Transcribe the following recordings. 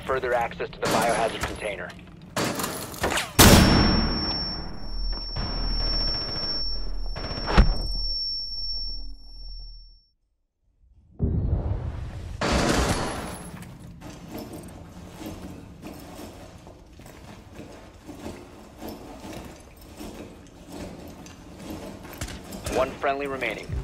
further access to the biohazard container. One friendly remaining.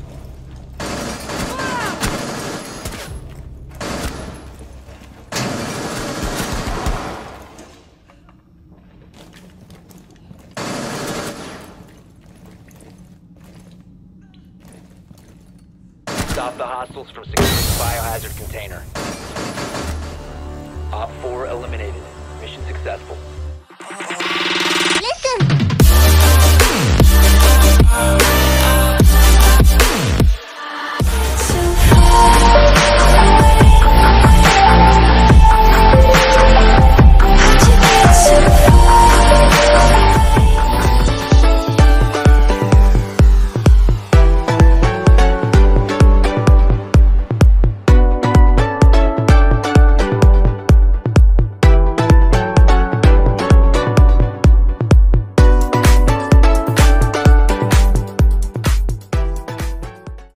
Stop the hostiles from securing the biohazard container. Op 4 eliminated. Mission successful.